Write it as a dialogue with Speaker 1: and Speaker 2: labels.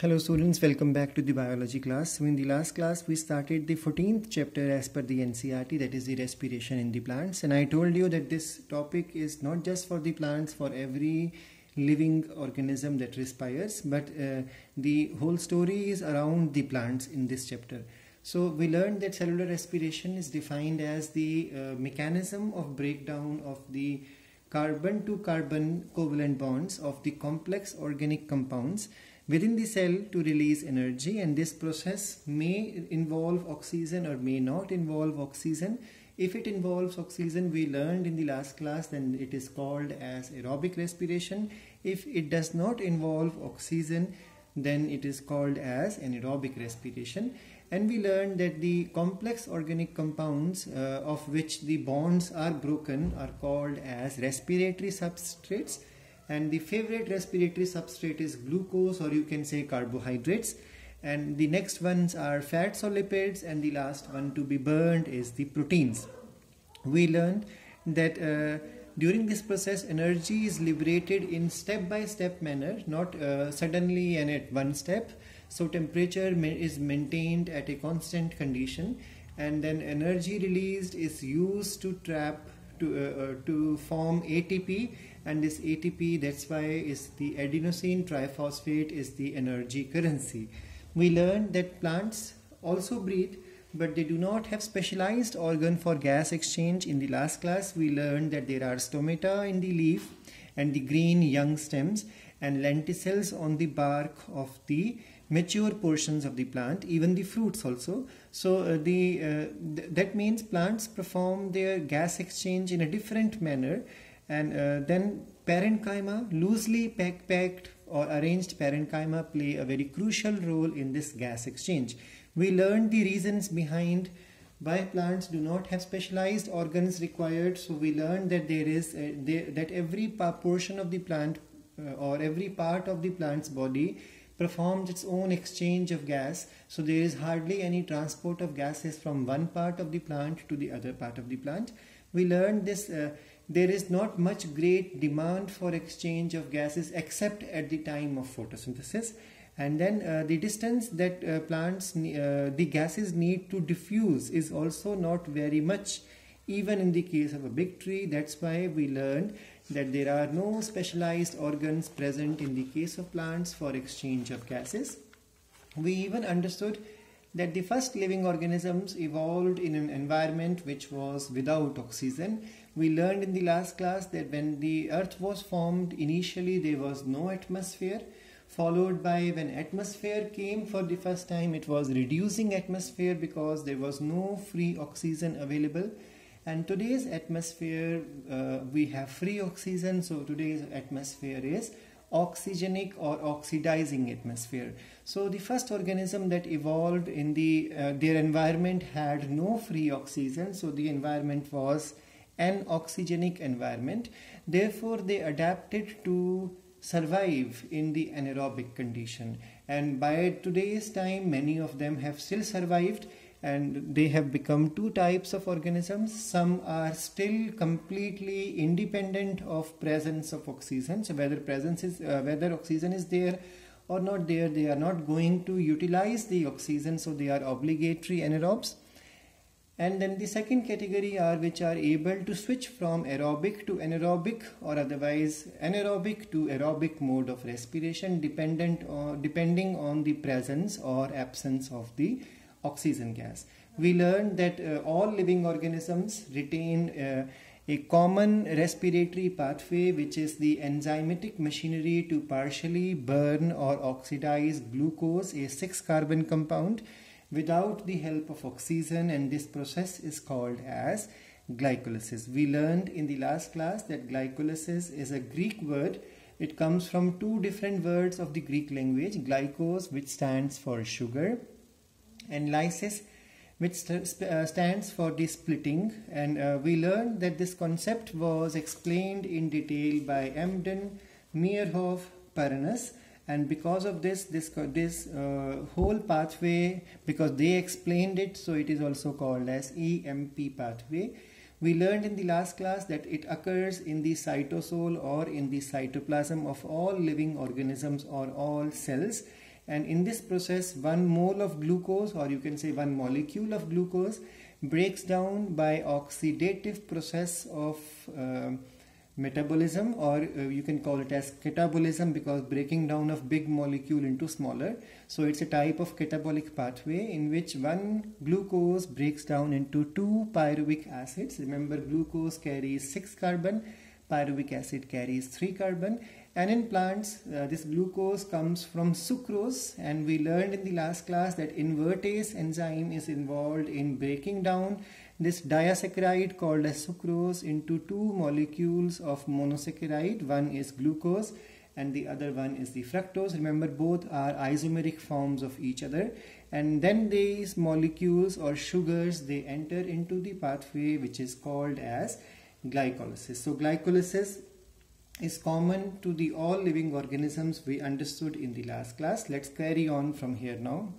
Speaker 1: Hello students, welcome back to the biology class. So in the last class we started the 14th chapter as per the NCERT that is the respiration in the plants and I told you that this topic is not just for the plants for every living organism that respires but uh, the whole story is around the plants in this chapter. So we learned that cellular respiration is defined as the uh, mechanism of breakdown of the carbon to carbon covalent bonds of the complex organic compounds within the cell to release energy and this process may involve oxygen or may not involve oxygen. If it involves oxygen we learned in the last class then it is called as aerobic respiration. If it does not involve oxygen then it is called as anaerobic respiration. And we learned that the complex organic compounds uh, of which the bonds are broken are called as respiratory substrates and the favorite respiratory substrate is glucose or you can say carbohydrates. And the next ones are fats or lipids and the last one to be burned is the proteins. We learned that uh, during this process energy is liberated in step by step manner not uh, suddenly and at one step. So temperature is maintained at a constant condition and then energy released is used to trap to, uh, uh to form ATP and this ATP that's why is the adenosine triphosphate is the energy currency. We learned that plants also breathe but they do not have specialized organ for gas exchange. In the last class we learned that there are stomata in the leaf and the green young stems and lenticels on the bark of the mature portions of the plant even the fruits also. So uh, the uh, th that means plants perform their gas exchange in a different manner and uh, then parenchyma loosely packed or arranged parenchyma play a very crucial role in this gas exchange. We learned the reasons behind why plants do not have specialized organs required. So we learned that there is uh, there, that every portion of the plant uh, or every part of the plant's body performs its own exchange of gas so there is hardly any transport of gases from one part of the plant to the other part of the plant. We learned this uh, there is not much great demand for exchange of gases except at the time of photosynthesis. And then uh, the distance that uh, plants uh, the gases need to diffuse is also not very much even in the case of a big tree that's why we learned that there are no specialized organs present in the case of plants for exchange of gases. We even understood that the first living organisms evolved in an environment which was without oxygen. We learned in the last class that when the earth was formed initially there was no atmosphere followed by when atmosphere came for the first time it was reducing atmosphere because there was no free oxygen available and today's atmosphere uh, we have free oxygen so today's atmosphere is oxygenic or oxidizing atmosphere so the first organism that evolved in the uh, their environment had no free oxygen so the environment was an oxygenic environment. Therefore, they adapted to survive in the anaerobic condition. And by today's time, many of them have still survived and they have become two types of organisms. Some are still completely independent of presence of oxygen. So whether presence is, uh, whether oxygen is there or not there, they are not going to utilize the oxygen. So they are obligatory anaerobes and then the second category are which are able to switch from aerobic to anaerobic or otherwise anaerobic to aerobic mode of respiration dependent on, depending on the presence or absence of the oxygen gas. We learned that uh, all living organisms retain uh, a common respiratory pathway which is the enzymatic machinery to partially burn or oxidize glucose a 6 carbon compound without the help of oxygen and this process is called as glycolysis. We learned in the last class that glycolysis is a Greek word. It comes from two different words of the Greek language, glykos which stands for sugar and lysis which st uh, stands for the splitting. And uh, we learned that this concept was explained in detail by Embden, Meyerhof, Parnas and because of this this this uh, whole pathway because they explained it so it is also called as EMP pathway. We learned in the last class that it occurs in the cytosol or in the cytoplasm of all living organisms or all cells and in this process one mole of glucose or you can say one molecule of glucose breaks down by oxidative process of uh, metabolism or uh, you can call it as catabolism because breaking down of big molecule into smaller. So it's a type of catabolic pathway in which one glucose breaks down into two pyruvic acids. Remember glucose carries 6 carbon pyruvic acid carries 3 carbon and in plants uh, this glucose comes from sucrose and we learned in the last class that invertase enzyme is involved in breaking down this disaccharide called as sucrose into two molecules of monosaccharide. One is glucose and the other one is the fructose. Remember both are isomeric forms of each other. And then these molecules or sugars they enter into the pathway which is called as glycolysis. So glycolysis is common to the all living organisms we understood in the last class. Let's carry on from here now